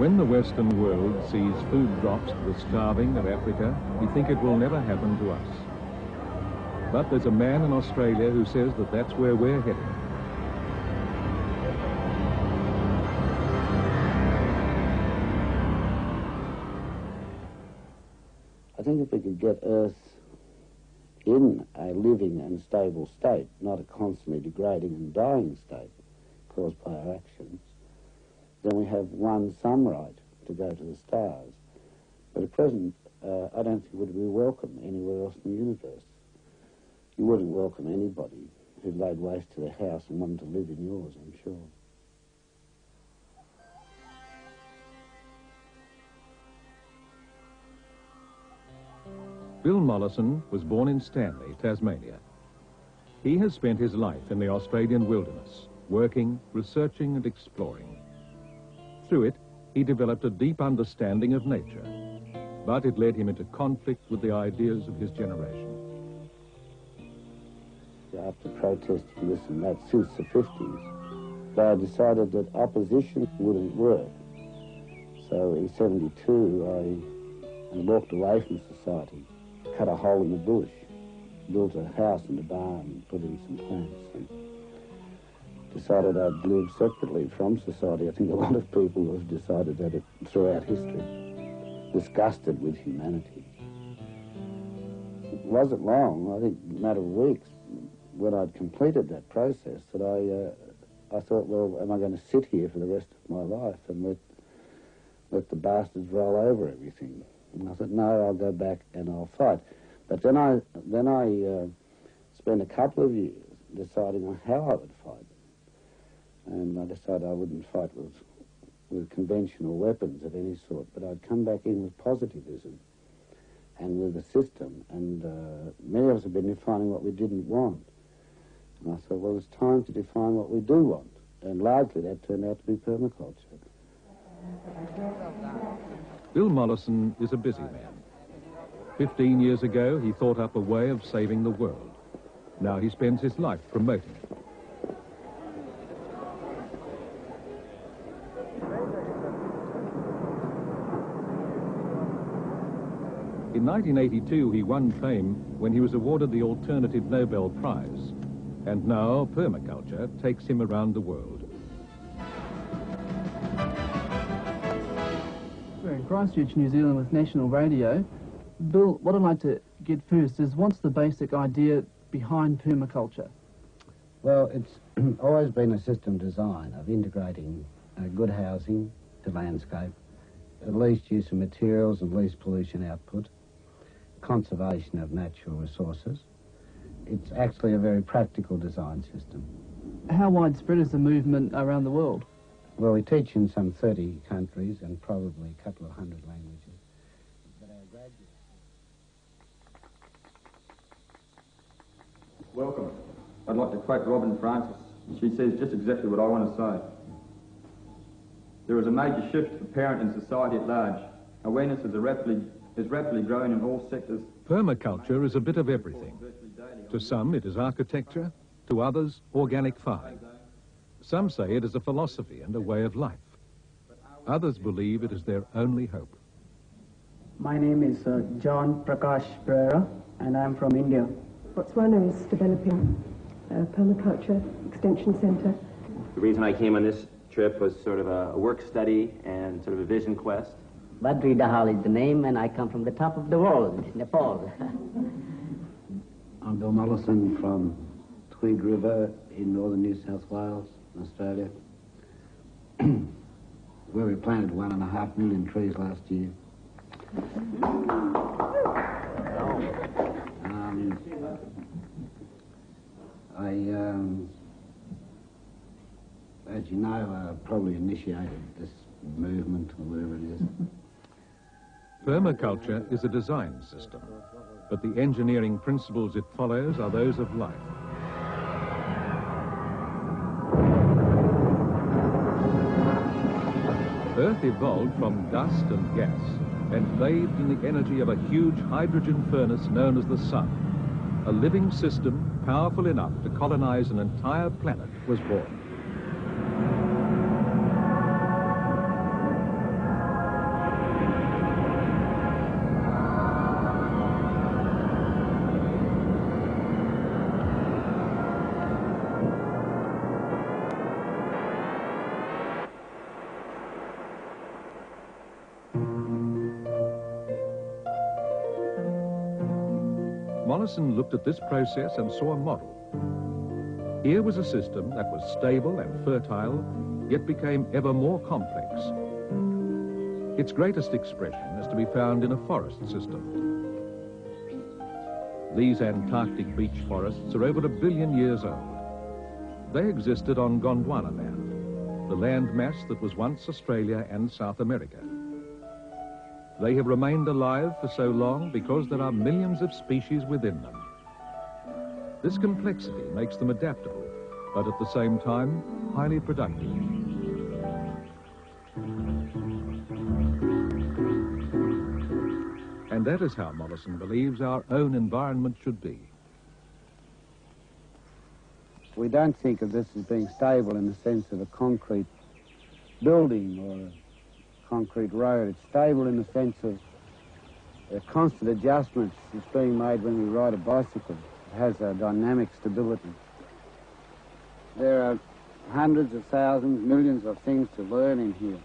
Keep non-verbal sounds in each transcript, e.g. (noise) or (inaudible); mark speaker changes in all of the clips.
Speaker 1: When the Western world sees food drops to the starving of Africa, we think it will never happen to us. But there's a man in Australia who says that that's where we're heading.
Speaker 2: I think if we could get Earth in a living and stable state, not a constantly degrading and dying state caused by our actions, then we have one some right to go to the stars. But at present, uh, I don't think we would be welcome anywhere else in the universe. You wouldn't welcome anybody who'd laid waste to their house and wanted to live in yours, I'm sure.
Speaker 1: Bill Mollison was born in Stanley, Tasmania. He has spent his life in the Australian wilderness, working, researching and exploring. Through it, he developed a deep understanding of nature, but it led him into conflict with the ideas of his generation.
Speaker 2: After protesting this and that since the 50s, they decided that opposition wouldn't work. So in 72, I walked away from society cut a hole in the bush, built a house and a barn, and put in some plants, decided I'd live separately from society. I think a lot of people have decided that it, throughout history, disgusted with humanity. It wasn't long, I think a matter of weeks, when I'd completed that process, that I, uh, I thought, well, am I going to sit here for the rest of my life and let, let the bastards roll over everything? And I thought, no, I'll go back and I'll fight. But then I, then I uh, spent a couple of years deciding on how I would fight. And I decided I wouldn't fight with, with conventional weapons of any sort, but I'd come back in with positivism and with a system. And uh, many of us have been defining what we didn't want. And I thought, well, it's time to define what we do want. And largely that turned out to be permaculture.
Speaker 1: Bill Mollison is a busy man. Fifteen years ago, he thought up a way of saving the world. Now he spends his life promoting it. In 1982, he won fame when he was awarded the Alternative Nobel Prize. And now permaculture takes him around the world.
Speaker 3: We're In Christchurch, New Zealand with National Radio. Bill, what I'd like to get first is what's the basic idea behind permaculture?
Speaker 2: Well, it's (clears throat) always been a system design of integrating uh, good housing to landscape, the least use of materials and least pollution output, conservation of natural resources. It's actually a very practical design system.
Speaker 3: How widespread is the movement around the world?
Speaker 2: Well, we teach in some 30 countries and probably a couple of hundred languages. But our graduates...
Speaker 4: Welcome. I'd like to quote Robin Francis. She says just exactly what I want to say. There is a major shift apparent in society at large. Awareness is, a rapidly, is rapidly growing in all sectors.
Speaker 1: Permaculture is a bit of everything. To some, it is architecture. To others, organic farming. Some say it is a philosophy and a way of life. Others believe it is their only hope.
Speaker 5: My name is uh, John Prakash Pereira, and I'm from India.
Speaker 6: Botswana is developing a permaculture extension centre.
Speaker 7: The reason I came on this trip was sort of a, work study and sort of a vision quest.
Speaker 8: Badri Dahal is the name, and I come from the top of the world, Nepal.
Speaker 2: I'm Bill Mollison from Tweed River in northern New South Wales. Australia, (clears throat) where we planted one and a half million trees last year. Um, I, um, as you know, uh, probably initiated this movement or whatever it is.
Speaker 1: Permaculture is a design system, but the engineering principles it follows are those of life. Earth evolved from dust and gas and bathed in the energy of a huge hydrogen furnace known as the sun. A living system powerful enough to colonize an entire planet was born. Mollison looked at this process and saw a model. Here was a system that was stable and fertile, yet became ever more complex. Its greatest expression is to be found in a forest system. These Antarctic beech forests are over a billion years old. They existed on Gondwana land, the land mass that was once Australia and South America. They have remained alive for so long because there are millions of species within them. This complexity makes them adaptable, but at the same time, highly productive. And that is how Mollison believes our own environment should be.
Speaker 2: We don't think of this as being stable in the sense of a concrete building or concrete road. It's stable in the sense of the constant adjustments that's being made when we ride a bicycle. It has a dynamic stability. There are hundreds of thousands, millions of things to learn in here.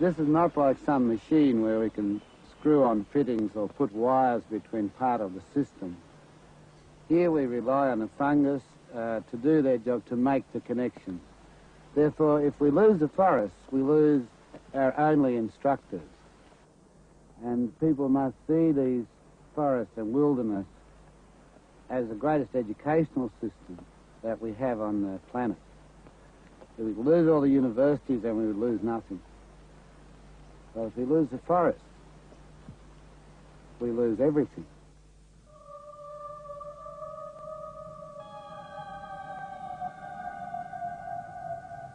Speaker 2: This is not like some machine where we can screw on fittings or put wires between part of the system. Here we rely on the fungus uh, to do their job, to make the connections. Therefore, if we lose the forests, we lose our only instructors. And people must see these forests and wilderness as the greatest educational system that we have on the planet. If we lose all the universities, then we would lose nothing. But if we lose the forests, we lose everything.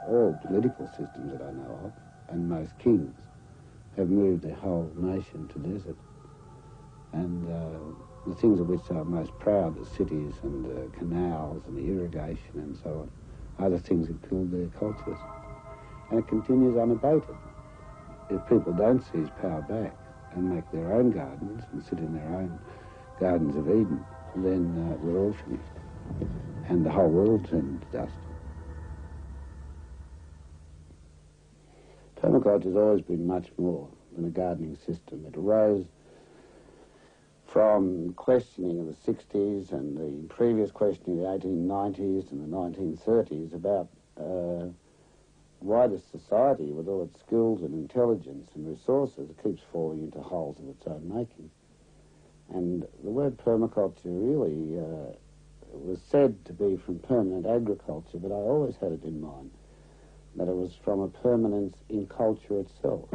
Speaker 2: All political systems that I know of and most kings have moved their whole nation to desert. And uh, the things of which they are most proud, the cities and canals and the irrigation and so on, are the things that killed their cultures. And it continues unabated. If people don't seize power back and make their own gardens and sit in their own gardens of Eden, then uh, we're all finished. And the whole world turns to dust. Permaculture has always been much more than a gardening system. It arose from questioning of the 60s and the previous questioning of the 1890s and the 1930s about uh, why the society, with all its skills and intelligence and resources, keeps falling into holes of its own making. And the word permaculture really uh, was said to be from permanent agriculture, but I always had it in mind that it was from a permanence in culture itself.